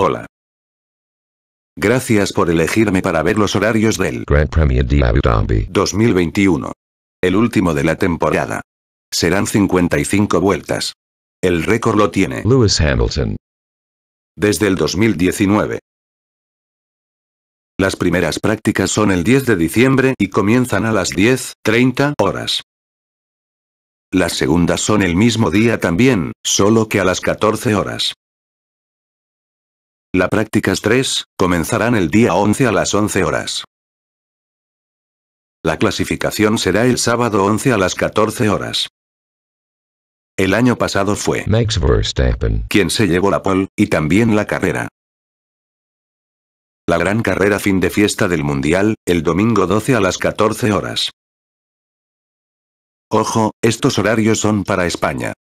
Hola. Gracias por elegirme para ver los horarios del Grand Premier de Abu Dhabi. 2021. El último de la temporada. Serán 55 vueltas. El récord lo tiene Lewis Hamilton. desde el 2019. Las primeras prácticas son el 10 de diciembre y comienzan a las 10:30 horas. Las segundas son el mismo día también, solo que a las 14 horas. La prácticas 3 comenzarán el día 11 a las 11 horas. La clasificación será el sábado 11 a las 14 horas. El año pasado fue Max Verstappen. quien se llevó la pole, y también la carrera. La gran carrera fin de fiesta del Mundial, el domingo 12 a las 14 horas. Ojo, estos horarios son para España.